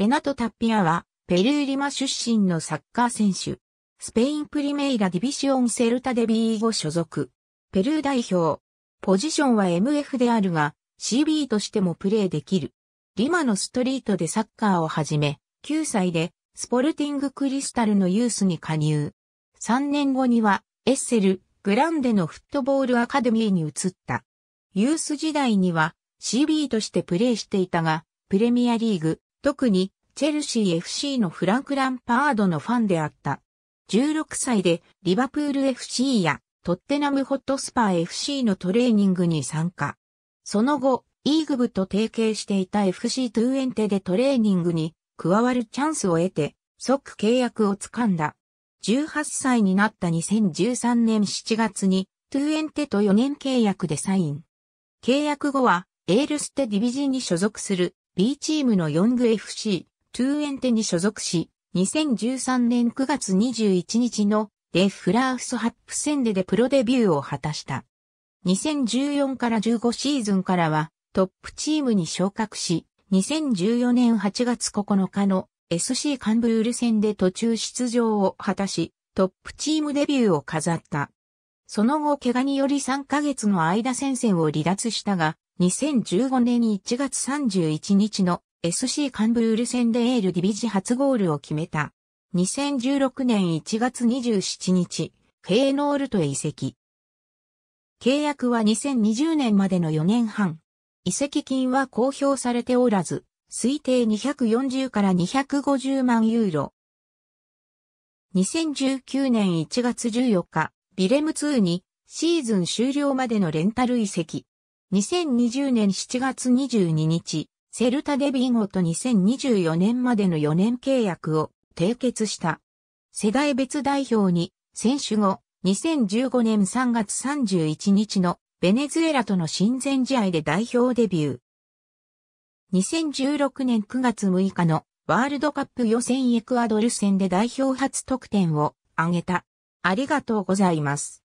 レナト・タピアは、ペルーリマ出身のサッカー選手。スペインプリメイラディビシオンセルタデビーゴ所属。ペルー代表。ポジションは MF であるが、CB としてもプレーできる。リマのストリートでサッカーを始め、9歳でスポルティングクリスタルのユースに加入。3年後にはエステル・グランデのフットボールアカデミーに移った。ユース時代には CB としてプレーしていたが、プレミアリーグ、特にチェルシー FC のフランク・ランパードのファンであった。16歳でリバプール FC やトッテナムホットスパー FC のトレーニングに参加。その後、イーグブと提携していた FC トゥーエンテでトレーニングに加わるチャンスを得て、即契約をつかんだ。18歳になった2013年7月に、トゥーエンテと4年契約でサイン。契約後は、エールステディビジに所属する B チームのヨング FC、トゥーエンテに所属し、2013年9月21日のデフラーフスハップ戦ででプロデビューを果たした。2014から15シーズンからはトップチームに昇格し、2014年8月9日の SC カンブール戦で途中出場を果たし、トップチームデビューを飾った。その後、怪我により3ヶ月の間戦線を離脱したが、2015年1月31日の SC カンブール戦でエールディビジ初ゴールを決めた。2016年1月27日、フェーノールトへ移籍。契約は2020年までの4年半。移籍金は公表されておらず、推定240から250万ユーロ。2019年1月14日、ビレム2にシーズン終了までのレンタル移籍。2020年7月22日、セルタデビンゴと2024年までの4年契約を締結した。世代別代表に選手後、2015年3月31日のベネズエラとの親善試合で代表デビュー。2016年9月6日のワールドカップ予選エクアドル戦で代表初得点を挙げた。ありがとうございます。